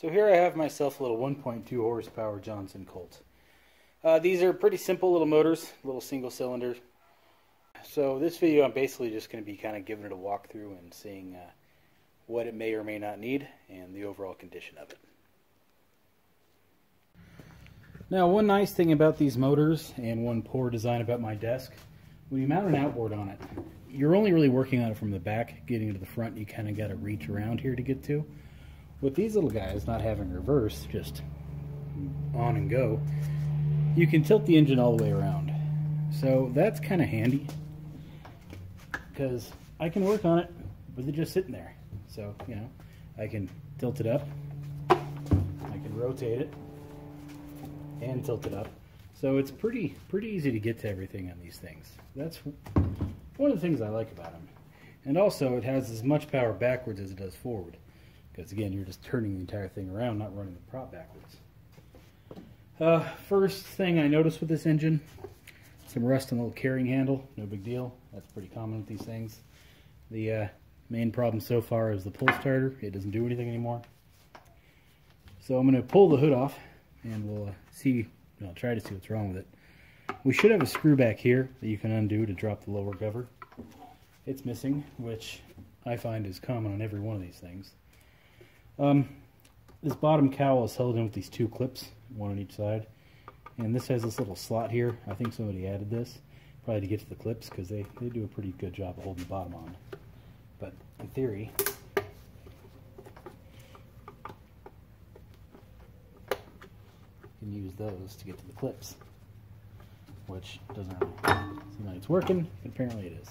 So here I have myself a little 1.2 horsepower Johnson Colt. Uh, these are pretty simple little motors, little single cylinder. So this video I'm basically just going to be kind of giving it a walkthrough and seeing uh, what it may or may not need and the overall condition of it. Now one nice thing about these motors and one poor design about my desk, when you mount an outboard on it, you're only really working on it from the back, getting to the front you kind of got to reach around here to get to. With these little guys not having reverse, just on and go, you can tilt the engine all the way around. So that's kind of handy because I can work on it with it just sitting there. So, you know, I can tilt it up, I can rotate it, and tilt it up. So it's pretty pretty easy to get to everything on these things. That's one of the things I like about them. And also it has as much power backwards as it does forward. Because again, you're just turning the entire thing around, not running the prop backwards. Uh, first thing I noticed with this engine, some rust on the little carrying handle. No big deal. That's pretty common with these things. The uh, main problem so far is the pull starter. It doesn't do anything anymore. So I'm going to pull the hood off and we'll uh, see, I'll try to see what's wrong with it. We should have a screw back here that you can undo to drop the lower cover. It's missing, which I find is common on every one of these things. Um, this bottom cowl is held in with these two clips, one on each side. And this has this little slot here. I think somebody added this, probably to get to the clips, because they, they do a pretty good job of holding the bottom on. But in theory, you can use those to get to the clips, which doesn't really seem like it's working, but apparently it is.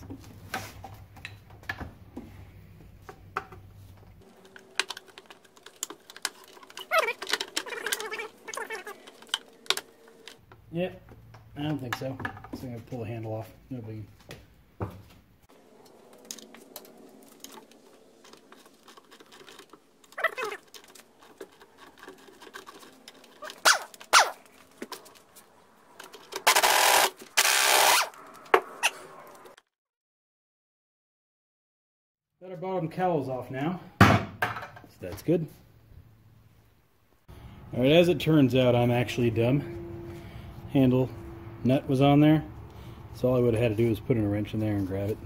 Yep, I don't think so. So I'm gonna pull the handle off. No big. Got our bottom cowls off now, so that's good. Alright, as it turns out, I'm actually dumb handle nut was on there. So all I would have had to do is put in a wrench in there and grab it.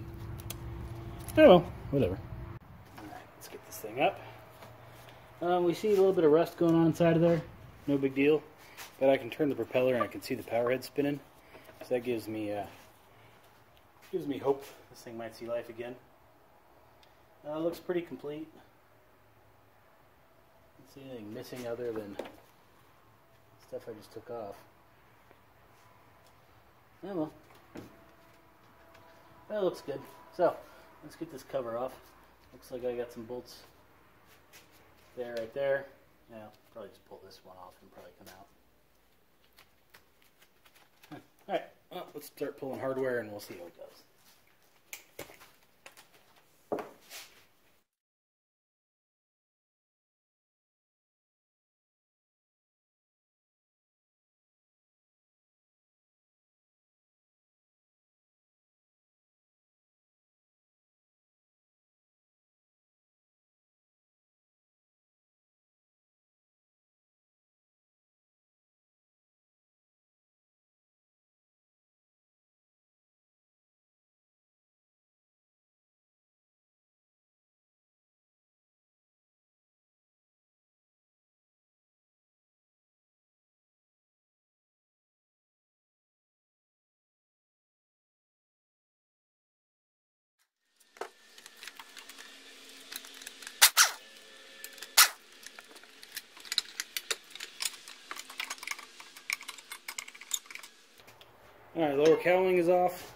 Oh well, whatever. Alright, let's get this thing up. Um, we see a little bit of rust going on inside of there. No big deal. But I can turn the propeller and I can see the power head spinning. So that gives me uh, gives me hope this thing might see life again. Uh, looks pretty complete. Don't see anything missing other than stuff I just took off. Yeah, well. That looks good. So, let's get this cover off. Looks like I got some bolts there, right there. Yeah, probably just pull this one off and probably come out. Alright, well, let's start pulling hardware and we'll see how it goes. Alright, lower cowling is off.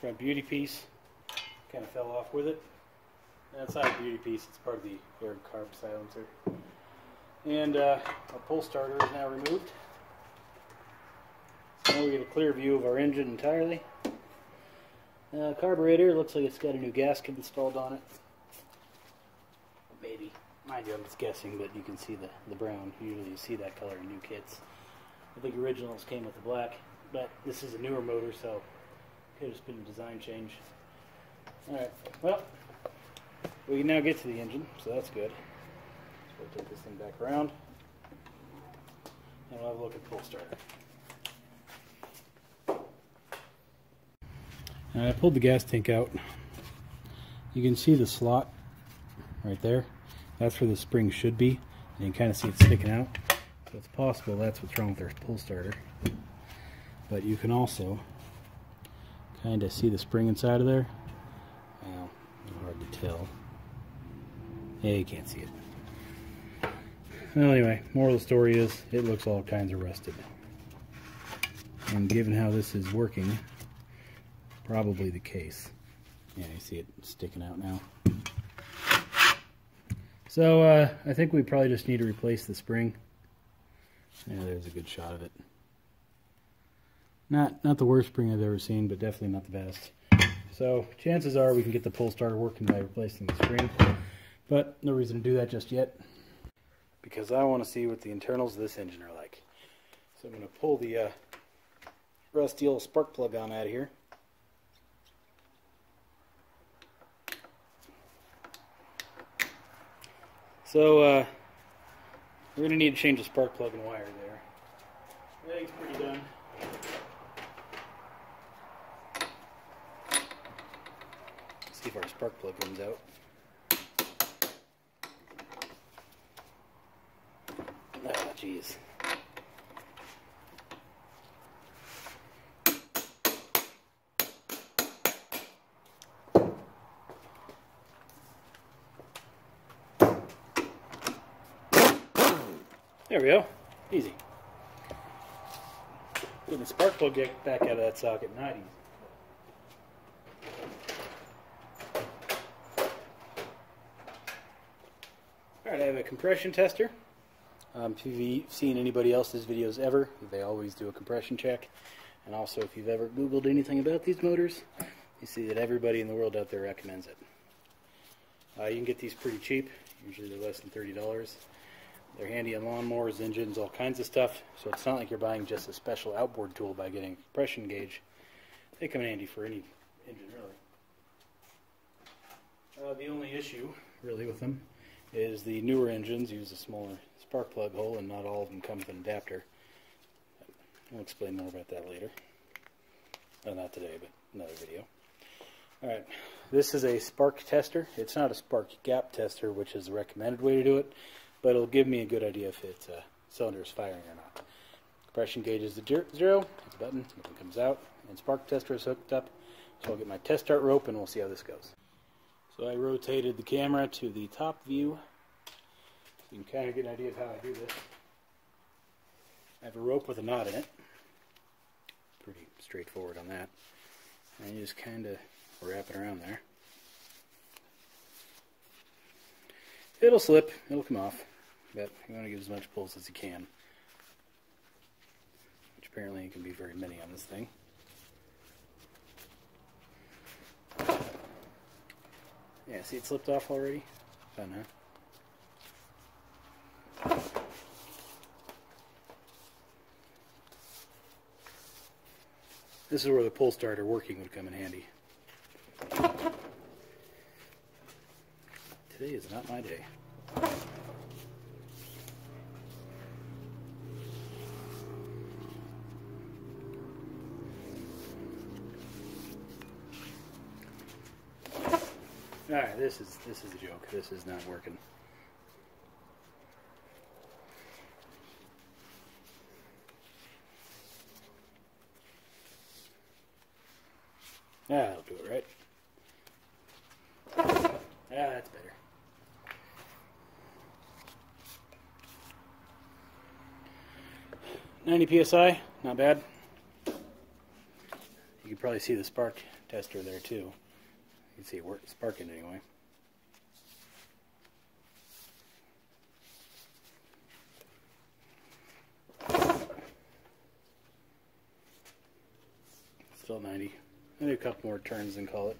Front beauty piece kind of fell off with it. That's not a beauty piece, it's part of the air carb silencer. And uh, our pull starter is now removed. So now we get a clear view of our engine entirely. Uh, carburetor looks like it's got a new gasket installed on it. Maybe. Mind you, I'm just guessing, but you can see the, the brown. Usually you see that color in new kits. I think originals came with the black, but this is a newer motor, so it could have just been a design change. Alright, well, we can now get to the engine, so that's good. Let's take this thing back around. And we'll have a look at the pull starter. I pulled the gas tank out. You can see the slot right there. That's where the spring should be. You can kind of see it sticking out. So it's possible that's what's wrong with our pull starter. But you can also kind of see the spring inside of there. Well, hard to tell. Yeah, you can't see it. Well, anyway, moral of the story is it looks all kinds of rusted. And given how this is working, probably the case. Yeah, you see it sticking out now. So uh, I think we probably just need to replace the spring. Yeah, there's a good shot of it. Not not the worst spring I've ever seen, but definitely not the best. So chances are we can get the pull starter working by replacing the spring, but no reason to do that just yet because I want to see what the internals of this engine are like. So I'm going to pull the uh, rusty old spark plug on out of here. So uh, we're going to need to change the spark plug and wire there. Everything's pretty done. See if our spark plug comes out. Ah, jeez. There we go. Easy. Getting the spark plug back out of that socket, not easy. Alright, I have a compression tester. Um, if you've seen anybody else's videos ever, they always do a compression check. And also, if you've ever Googled anything about these motors, you see that everybody in the world out there recommends it. Uh, you can get these pretty cheap. Usually they're less than $30. They're handy on lawnmowers, engines, all kinds of stuff. So it's not like you're buying just a special outboard tool by getting a compression gauge. They come in handy for any engine, really. Uh, the only issue, really, with them is the newer engines use a smaller spark plug hole, and not all of them come with an adapter. I'll explain more about that later. Well, not today, but another video. Alright, this is a spark tester. It's not a spark gap tester, which is the recommended way to do it but it'll give me a good idea if its uh, cylinder is firing or not. Compression gauge is the zero, hit the button, nothing comes out, and spark tester is hooked up. So I'll get my test start rope and we'll see how this goes. So I rotated the camera to the top view. You can kind of get an idea of how I do this. I have a rope with a knot in it. Pretty straightforward on that. And you just kind of wrap it around there. It'll slip, it'll come off but you want to give as much pulse as you can. Which apparently can be very many on this thing. Yeah, see it slipped off already? Fun, huh? This is where the pull starter working would come in handy. Today is not my day. Alright, this is this is a joke. This is not working. Yeah, that'll do it, right? Yeah, that's better. Ninety psi, not bad. You can probably see the spark tester there too. You see it work, sparking anyway. Still 90. Maybe a couple more turns and call it.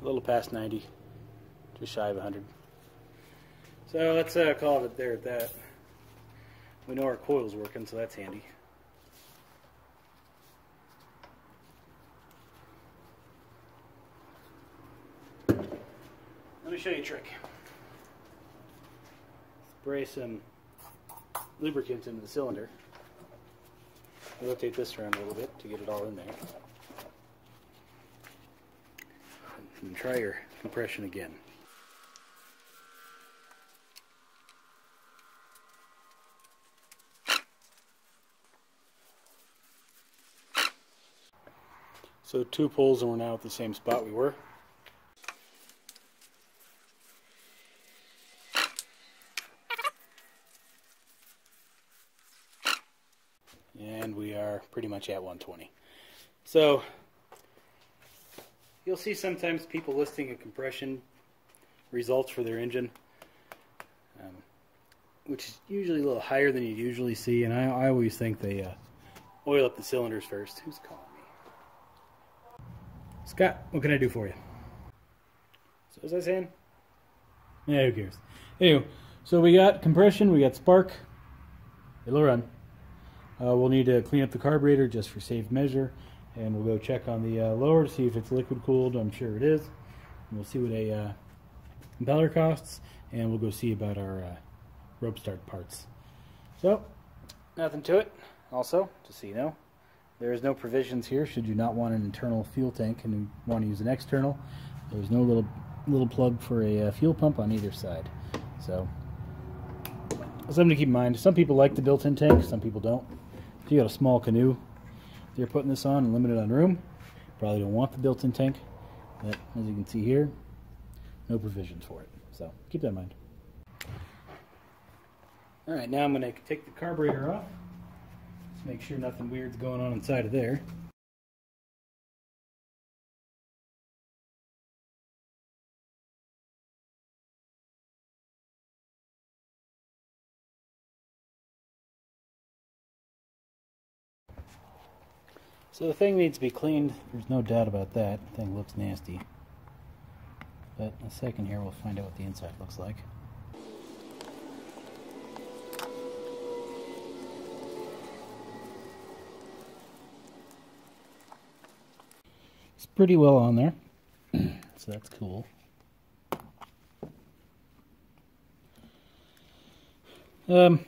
A little past 90, just shy of 100. So let's uh, call it there at that. We know our coil's working, so that's handy. Let me show you a trick. Spray some lubricant into the cylinder. Rotate this around a little bit to get it all in there. And try your compression again. So two pulls and we're now at the same spot we were. And we are pretty much at 120. So you'll see sometimes people listing a compression results for their engine, um, which is usually a little higher than you usually see. And I, I always think they uh, oil up the cylinders first. Who's calling? Scott, what can I do for you? So was I saying? Yeah, who cares? Anyway, so we got compression, we got spark. It'll run. Uh, we'll need to clean up the carburetor just for safe measure, and we'll go check on the uh, lower to see if it's liquid cooled. I'm sure it is. And we'll see what a uh, impeller costs, and we'll go see about our uh, rope start parts. So, nothing to it. Also, just so you know, there is no provisions here should you not want an internal fuel tank and you want to use an external. There's no little little plug for a uh, fuel pump on either side. So, something to keep in mind. Some people like the built-in tank, some people don't. If you got a small canoe you're putting this on and limited on room, probably don't want the built-in tank. But as you can see here, no provisions for it. So keep that in mind. All right, now I'm going to take the carburetor off. Just make sure nothing weird's going on inside of there. So the thing needs to be cleaned. There's no doubt about that. The thing looks nasty. But in a second here, we'll find out what the inside looks like. Pretty well on there. so that's cool. Um,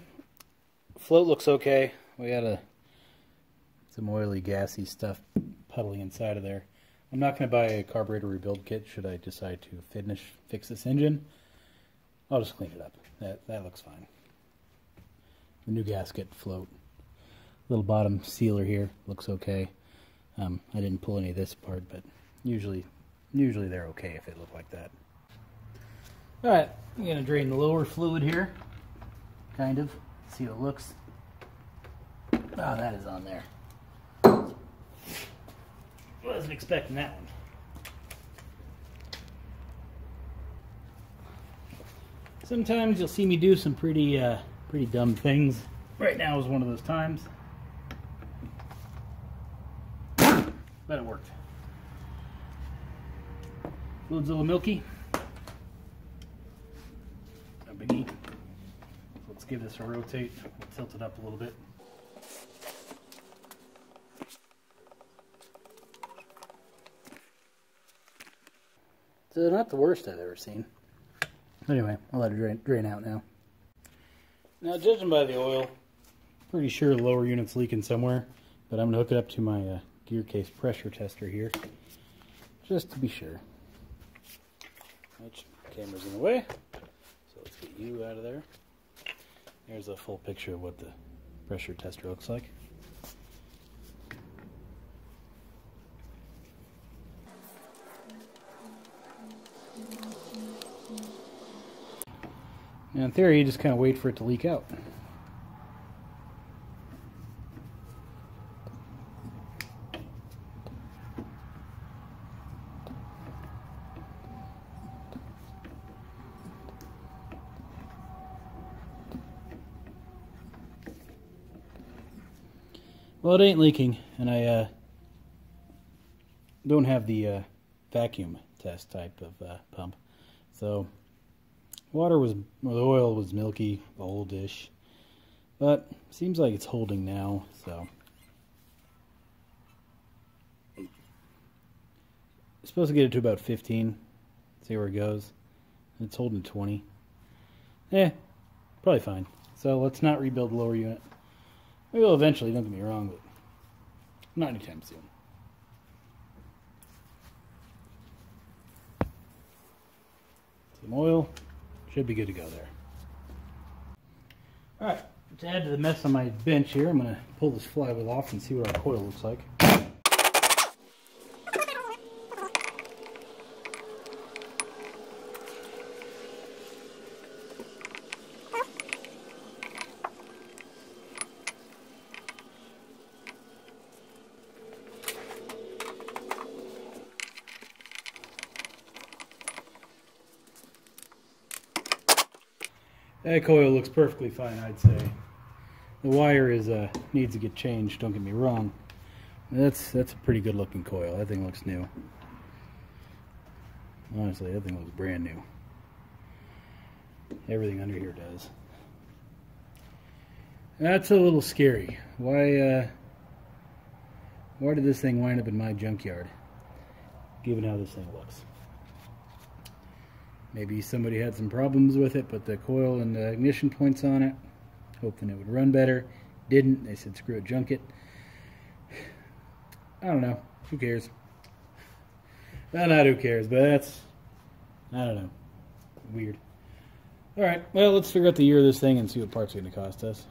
float looks okay. We got a some oily, gassy stuff puddling inside of there. I'm not going to buy a carburetor rebuild kit should I decide to finish fix this engine. I'll just clean it up. That that looks fine. The new gasket float, little bottom sealer here looks okay. Um, I didn't pull any of this apart, but usually usually they're okay if they look like that. All right, I'm to drain the lower fluid here, kind of. See how it looks. Oh, that is on there. Wasn't expecting that one. Sometimes you'll see me do some pretty, uh, pretty dumb things. Right now is one of those times. But it worked. Fluid's a little milky. No biggie. Let's give this a rotate. We'll tilt it up a little bit. So they're not the worst I've ever seen. Anyway, I'll let it drain, drain out now. Now, judging by the oil, pretty sure the lower unit's leaking somewhere, but I'm going to hook it up to my uh, gear case pressure tester here, just to be sure. Which camera's in the way, so let's get you out of there. There's a full picture of what the pressure tester looks like. And in theory, you just kind of wait for it to leak out. Well, it ain't leaking, and I uh, don't have the uh, vacuum test type of uh, pump. So Water was, well, the oil was milky, oldish, but seems like it's holding now, so. supposed to get it to about 15, see where it goes. It's holding 20. Eh, probably fine. So let's not rebuild the lower unit. We will eventually, don't get me wrong, but not anytime soon. Some oil. Should be good to go there. Alright, to add to the mess on my bench here, I'm going to pull this flywheel off and see what our coil looks like. That coil looks perfectly fine, I'd say. The wire is uh, needs to get changed. Don't get me wrong. That's that's a pretty good looking coil. That thing looks new. Honestly, that thing looks brand new. Everything under here does. That's a little scary. Why? Uh, why did this thing wind up in my junkyard? Given how this thing looks. Maybe somebody had some problems with it, put the coil and the ignition points on it, hoping it would run better. Didn't. They said screw it, junk it. I don't know. Who cares? Well, not who cares, but that's, I don't know. Weird. All right, well, let's figure out the year of this thing and see what parts are going to cost us.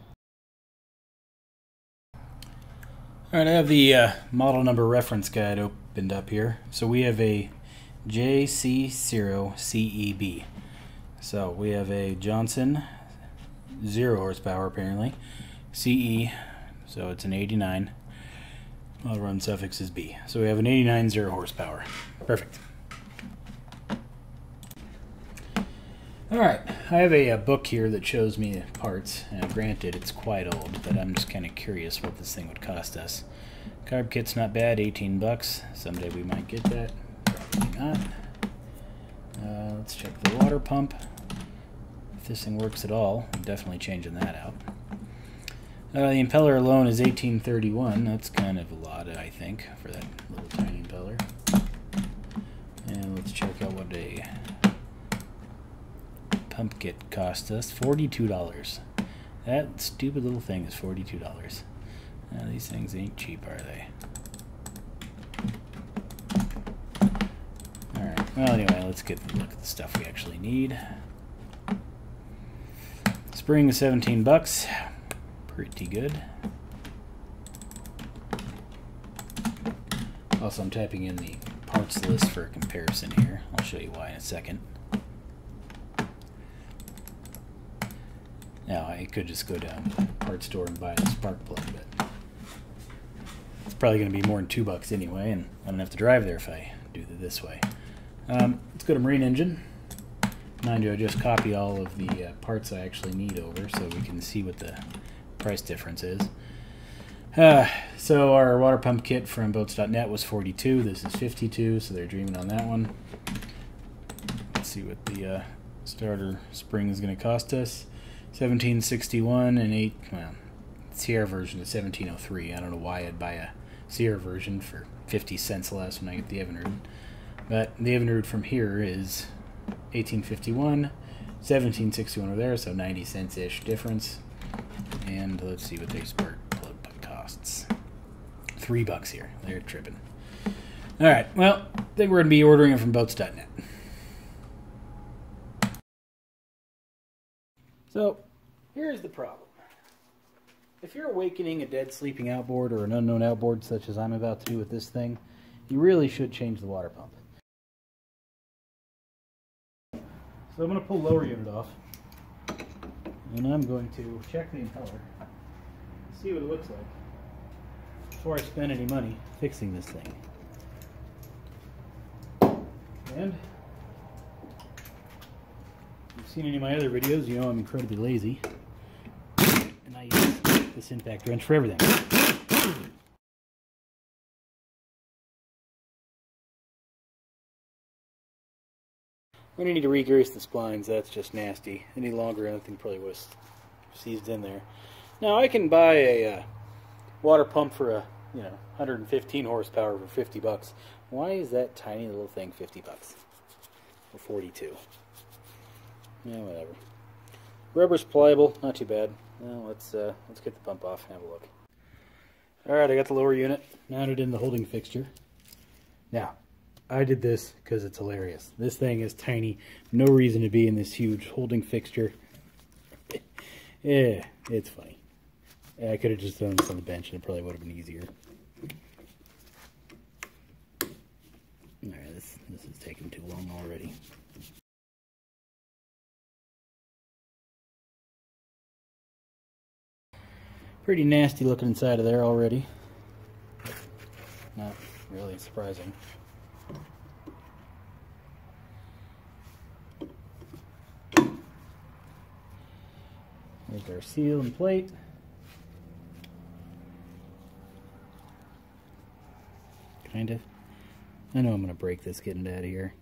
All right, I have the uh, model number reference guide opened up here. So we have a JC0CEB. So we have a Johnson, zero horsepower apparently, CE, so it's an 89. Model run suffix is B. So we have an 89 zero horsepower. Perfect. Alright, I have a, a, book here that shows me parts. Now, granted, it's quite old, but I'm just kind of curious what this thing would cost us. Carb kit's not bad, 18 bucks. Someday we might get that. Not. Uh, let's check the water pump. If this thing works at all, I'm definitely changing that out. Uh, the impeller alone is 1831. That's kind of a lot, I think, for that little tiny impeller. And let's check out what a pump kit cost us. $42. That stupid little thing is $42. Now, these things ain't cheap, are they? Alright, well anyway, let's get a look at the stuff we actually need. Spring is 17 bucks. Pretty good. Also, I'm typing in the parts list for a comparison here. I'll show you why in a second. Now, I could just go down to the parts store and buy a spark plug, but it's probably going to be more than two bucks anyway, and I don't have to drive there if I do it this way. Um, let's go to Marine Engine. Mind you, I just copy all of the uh, parts I actually need over so we can see what the price difference is. Uh, so our water pump kit from boats.net was 42. This is 52, so they're dreaming on that one. Let's see what the uh, starter spring is going to cost us. 1761 and 8, well, Sierra version is 1703. I don't know why I'd buy a Sierra version for 50 cents less when I get the Evinrude. But the Evinrude from here is 1851, 1761 over there, so 90 cents ish difference. And let's see what spark plug costs. Three bucks here. They're tripping. All right. Well, I think we're going to be ordering it from boats.net. So, here's the problem. If you're awakening a dead sleeping outboard or an unknown outboard such as I'm about to do with this thing, you really should change the water pump. So I'm going to pull lower unit off. And I'm going to check the impeller, see what it looks like, before I spend any money fixing this thing. And if you've seen any of my other videos, you know I'm incredibly lazy. And I use this impact wrench for everything. We need to re-grease the splines. That's just nasty. Any longer, anything probably was seized in there. Now I can buy a uh, water pump for a you know 115 horsepower for 50 bucks. Why is that tiny little thing 50 bucks or 42? Yeah, whatever. Rubber's pliable, not too bad. Let's uh, let's get the pump off and have a look. All right, I got the lower unit mounted in the holding fixture. Now, I did this because it's hilarious. This thing is tiny, no reason to be in this huge holding fixture. yeah, it's funny. Eh, I could have just thrown this on the bench and it probably would have been easier. Alright, this, this is taking too long already. Pretty nasty looking inside of there already. Not really surprising. There's our seal and plate. Kind of. I know I'm going to break this getting out of here.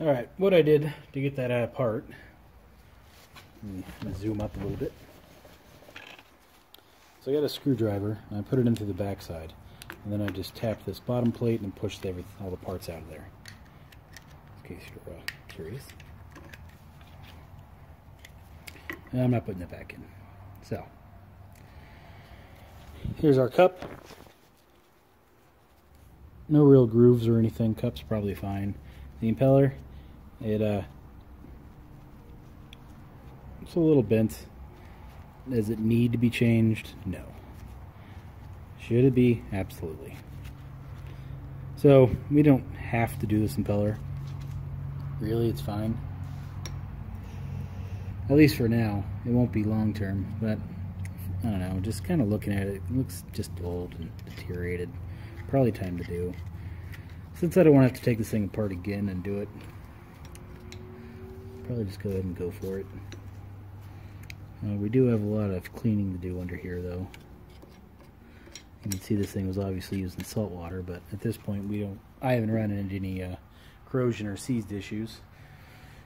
Alright, what I did to get that out apart, zoom up a little bit. So I got a screwdriver, and I put it in through the back side. And then I just tapped this bottom plate and pushed all the parts out of there. In case you're uh, curious. And I'm not putting it back in. So, here's our cup. No real grooves or anything. Cup's probably fine. The impeller, it uh, it's a little bent. Does it need to be changed? No. Should it be? Absolutely. So we don't have to do this impeller. Really, it's fine. At least for now. It won't be long term, but I don't know. Just kind of looking at it, it looks just old and deteriorated. Probably time to do. Since I don't want to have to take this thing apart again and do it, probably just go ahead and go for it. Uh, we do have a lot of cleaning to do under here, though. You can see this thing was obviously used in salt water, but at this point we don't. I haven't run into any uh, corrosion or seized issues.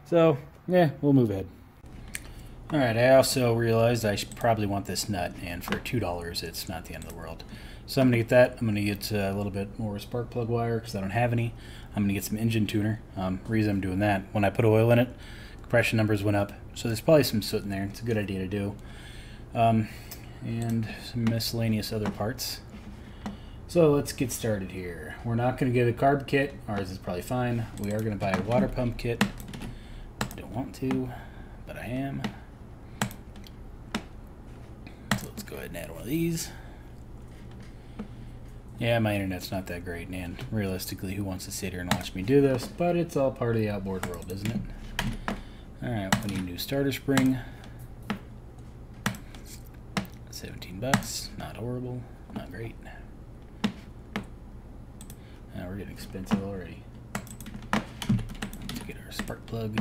So yeah, we'll move ahead. All right. I also realized I probably want this nut, and for two dollars, it's not the end of the world. So I'm gonna get that. I'm gonna get uh, a little bit more spark plug wire because I don't have any. I'm gonna get some engine tuner. Um, reason I'm doing that, when I put oil in it, compression numbers went up, so there's probably some soot in there. It's a good idea to do. Um, and some miscellaneous other parts. So let's get started here. We're not going to get a carb kit. Ours is probably fine. We are going to buy a water pump kit. Don't want to, but I am. So let's go ahead and add one of these. Yeah, my internet's not that great, and realistically, who wants to sit here and watch me do this? But it's all part of the outboard world, isn't it? Alright, we need a new starter spring. 17 bucks. Not horrible. Not great. Now we're getting expensive already. Let's get our spark plug.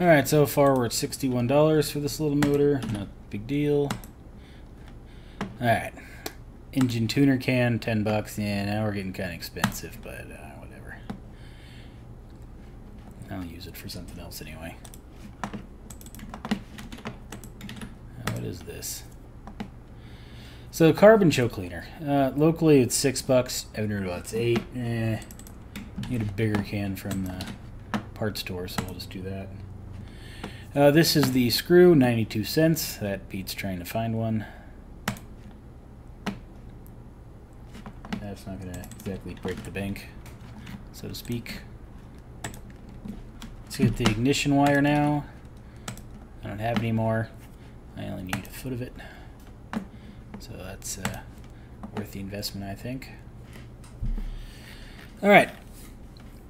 Alright, so far we're at $61 for this little motor. Not a big deal. Alright engine tuner can, 10 bucks. Yeah, now we're getting kind of expensive, but uh, whatever. I'll use it for something else anyway. What is this? So carbon choke cleaner. Uh, locally it's six bucks. About it's eight. Eh, need a bigger can from the parts store, so we'll just do that. Uh, this is the screw, 92 cents. That beats trying to find one. That's not going to exactly break the bank, so to speak. Let's get the ignition wire now. I don't have any more. I only need a foot of it. So that's uh, worth the investment, I think. Alright.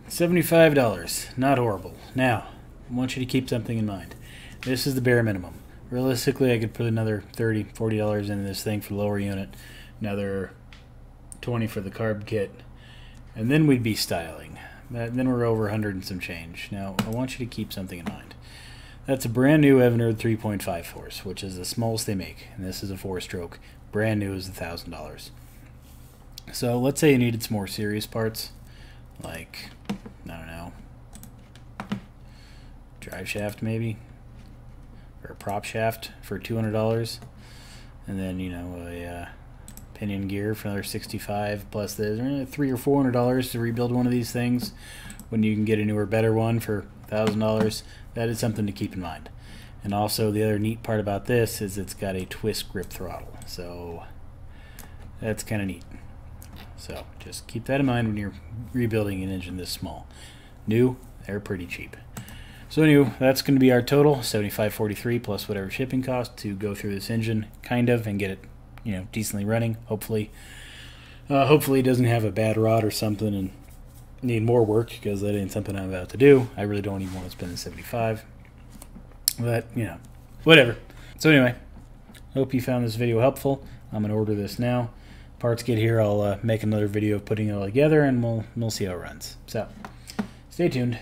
$75. Not horrible. Now, I want you to keep something in mind. This is the bare minimum. Realistically, I could put another $30, $40 into this thing for the lower unit. Another 20 for the carb kit, and then we'd be styling. And then we're over 100 and some change. Now, I want you to keep something in mind. That's a brand new Evinrude 3.5 force, which is the smallest they make, and this is a four-stroke. Brand new is $1,000. So let's say you needed some more serious parts, like, I don't know, drive shaft maybe, or a prop shaft for $200, and then, you know, a... Uh, pinion gear for another 65 plus the three or four hundred dollars to rebuild one of these things when you can get a newer better one for thousand dollars. That is something to keep in mind. And also the other neat part about this is it's got a twist grip throttle so that's kind of neat. So just keep that in mind when you're rebuilding an engine this small. New they're pretty cheap so anyway, that's going to be our total, 75.43 plus whatever shipping cost to go through this engine, kind of, and get it, you know, decently running. Hopefully, uh, hopefully it doesn't have a bad rod or something and need more work because that ain't something I'm about to do. I really don't even want to spend the 75, but you know, whatever. So anyway, hope you found this video helpful. I'm gonna order this now. Parts get here, I'll uh, make another video of putting it all together, and we'll we'll see how it runs. So, stay tuned.